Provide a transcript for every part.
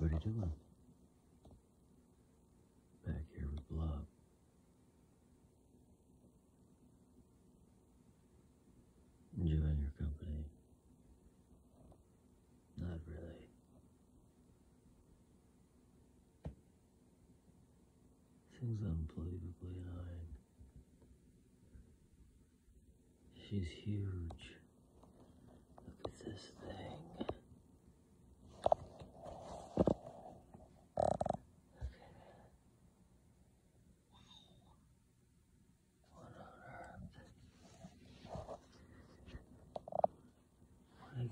doing? Back here with Blob. Enjoying your company. Not really. Thing's unbelievably annoying. She's huge. Look at this thing.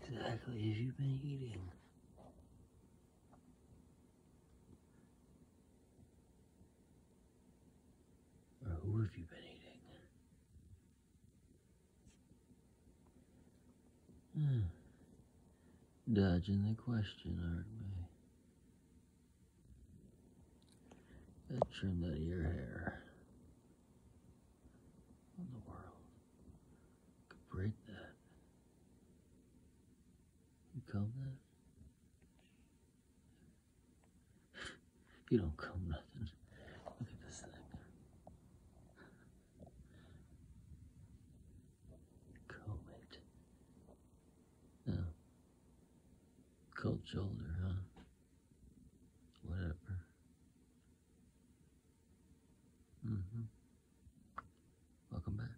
Exactly have you been eating? Or who have you been eating? Hmm. Dodging the question, aren't we? Gotta trim that ear hair. What in the world? Could break that. You comb? You don't comb nothing. Look at this thing. Comb it. No. Cold shoulder, huh? Whatever. Mm-hmm. Welcome back.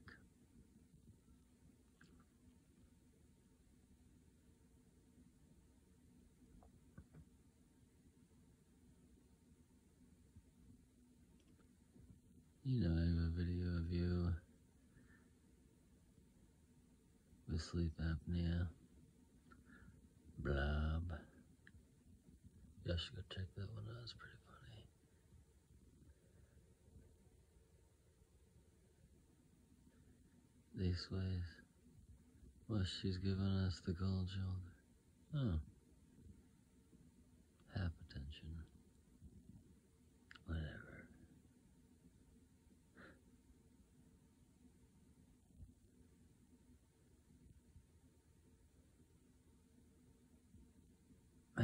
You know, I have a video of you with sleep apnea. Blob. You should go check that one out. It's pretty funny. These ways. Well, she's giving us the cold shoulder. Oh.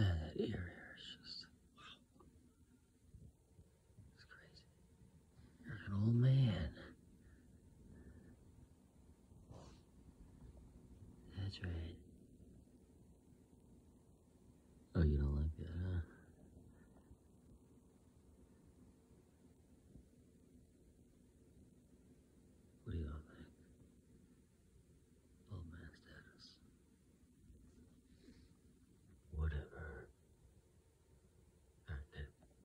Man, that ear hair is just wow. It's crazy. You're an old man. That's right.